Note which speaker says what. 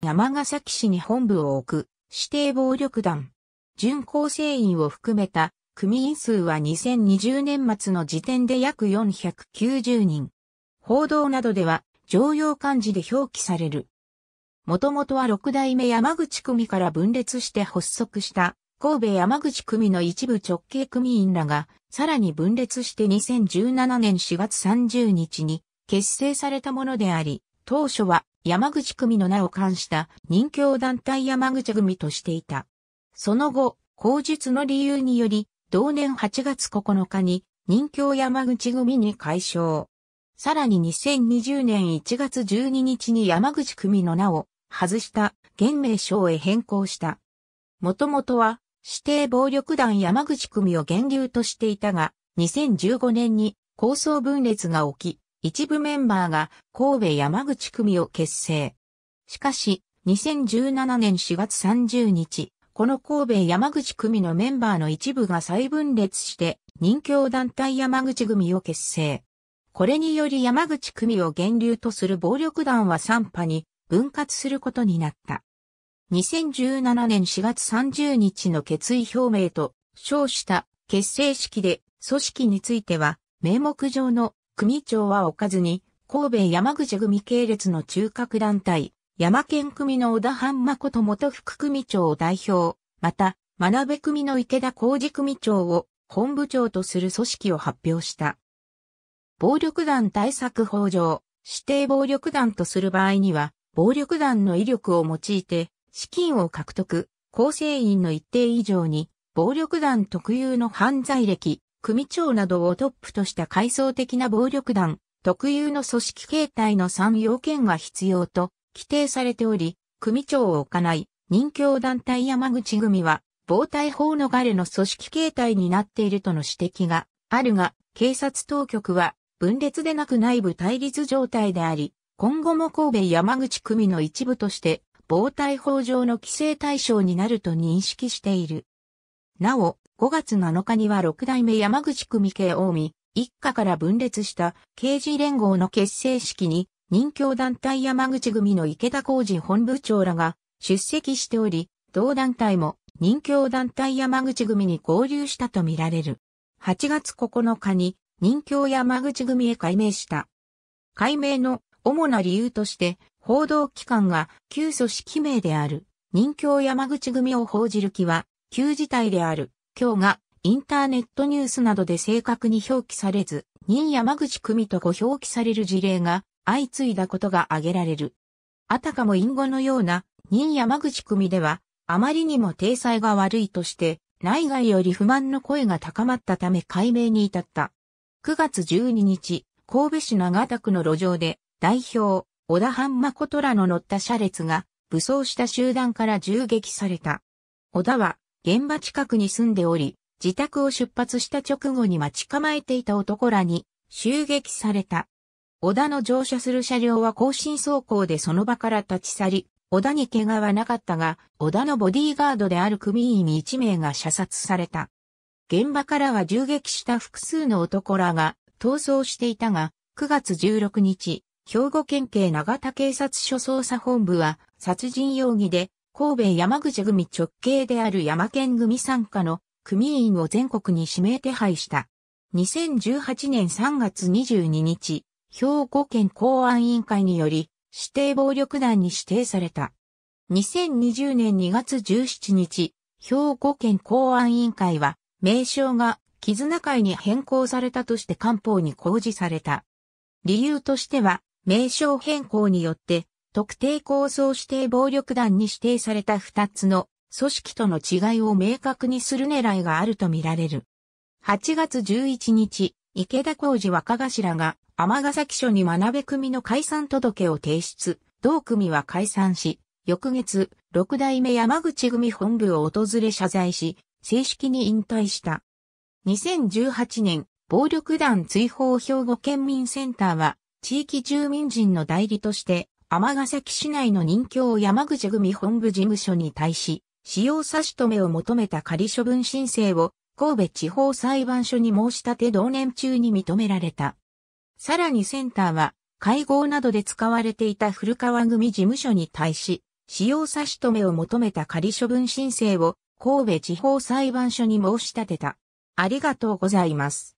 Speaker 1: 山ヶ崎市に本部を置く指定暴力団。準構成員を含めた組員数は2020年末の時点で約490人。報道などでは常用漢字で表記される。もともとは六代目山口組から分裂して発足した神戸山口組の一部直系組員らがさらに分裂して2017年4月30日に結成されたものであり、当初は山口組の名を冠した任教団体山口組としていた。その後、口述の理由により、同年8月9日に任教山口組に解消。さらに2020年1月12日に山口組の名を外した現名称へ変更した。もともとは指定暴力団山口組を源流としていたが、2015年に構想分裂が起き、一部メンバーが神戸山口組を結成。しかし、2017年4月30日、この神戸山口組のメンバーの一部が再分裂して、任教団体山口組を結成。これにより山口組を源流とする暴力団は3派に分割することになった。2017年4月30日の決意表明と称した結成式で組織については名目上の組長は置かずに神戸山口組系列の中核団体山県組の小田藩誠元副組長を代表、また真鍋組の池田浩二組長を本部長とする組織を発表した。暴力団対策法上、指定暴力団とする場合には、暴力団の威力を用いて、資金を獲得、構成員の一定以上に、暴力団特有の犯罪歴、組長などをトップとした階層的な暴力団、特有の組織形態の3要件が必要と規定されており、組長を行い、任教団体山口組は、防体法逃れの組織形態になっているとの指摘があるが、警察当局は分裂でなく内部対立状態であり、今後も神戸山口組の一部として、防体法上の規制対象になると認識している。なお、5月7日には六代目山口組系近江一家から分裂した刑事連合の結成式に、任教団体山口組の池田浩二本部長らが出席しており、同団体も任教団体山口組に合流したとみられる。8月9日に任教山口組へ改名した。改名の主な理由として、報道機関が旧組織名である任教山口組を報じる気は旧事態である。今日がインターネットニュースなどで正確に表記されず、任山口組とご表記される事例が相次いだことが挙げられる。あたかも隠語のような任山口組では、あまりにも体裁が悪いとして、内外より不満の声が高まったため解明に至った。9月12日、神戸市長田区の路上で、代表、小田藩誠らの乗った車列が、武装した集団から銃撃された。小田は、現場近くに住んでおり、自宅を出発した直後に待ち構えていた男らに、襲撃された。小田の乗車する車両は更新走行でその場から立ち去り、小田に怪我はなかったが、小田のボディーガードである組員1名が射殺された。現場からは銃撃した複数の男らが逃走していたが、9月16日、兵庫県警長田警察署捜査本部は殺人容疑で神戸山口組直系である山県組参加の組員を全国に指名手配した。2018年3月22日、兵庫県公安委員会により指定暴力団に指定された。2020年2月17日、兵庫県公安委員会は名称が絆会に変更されたとして官報に公示された。理由としては、名称変更によって、特定構想指定暴力団に指定された二つの組織との違いを明確にする狙いがあるとみられる。8月11日、池田浩二若頭が天崎署に学べ組の解散届を提出、同組は解散し、翌月、六代目山口組本部を訪れ謝罪し、正式に引退した。2018年、暴力団追放兵庫県民センターは、地域住民人の代理として、尼崎市内の任教山口組本部事務所に対し、使用差し止めを求めた仮処分申請を神戸地方裁判所に申し立て同年中に認められた。さらにセンターは会合などで使われていた古川組事務所に対し、使用差し止めを求めた仮処分申請を神戸地方裁判所に申し立てた。ありがとうございます。